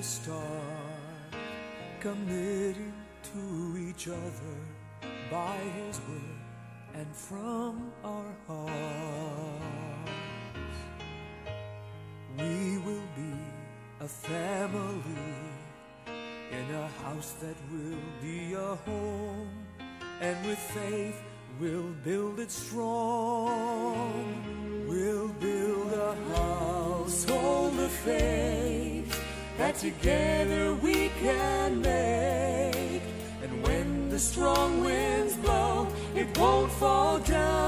the start, committed to each other by His word and from our hearts. We will be a family in a house that will be a home, and with faith we'll build it strong. We'll build a household of faith that together we can make. And when the strong winds blow, it won't fall down.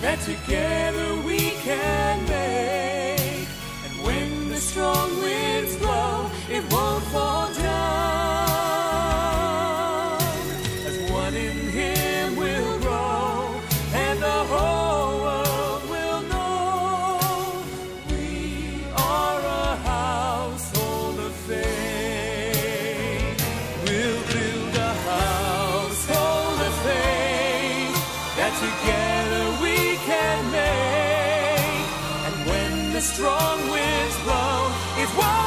That together we can make. And when the strong winds blow, it won't fall down. As one in Him will grow, and the whole world will know we are a household of faith. We'll build a household of faith that together strong winds blow.